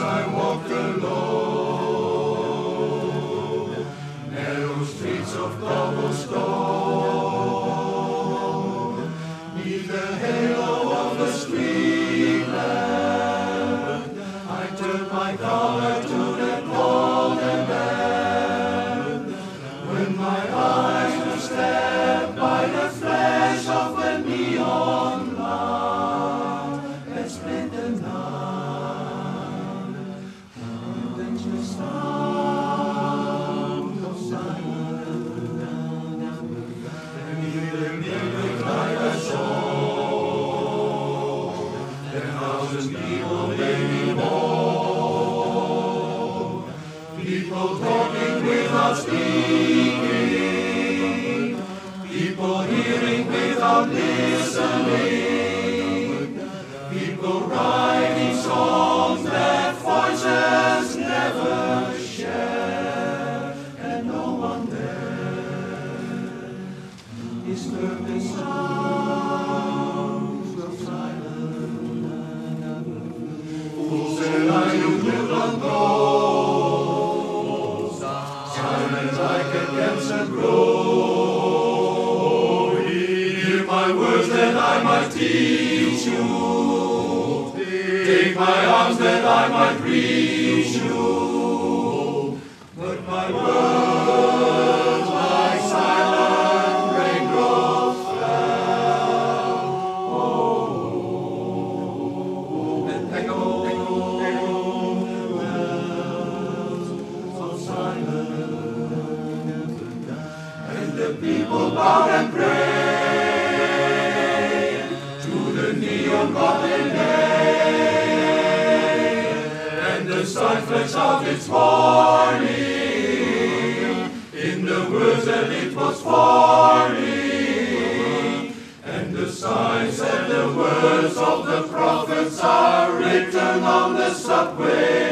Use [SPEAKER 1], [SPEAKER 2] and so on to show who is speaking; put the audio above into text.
[SPEAKER 1] I walked alone, narrow streets of cobblestone, hearing without listening, people writing songs that voices never share, and no one there disturbed the my words that I might teach you. Take my arms that I might reach you. But my words like silent raindrops fell. Oh, and echo, echo, echo of silence. And the people bow and pray neon god. And the sun out its warning in the words that it was forming. And the signs and the words of the prophets are written on the subway.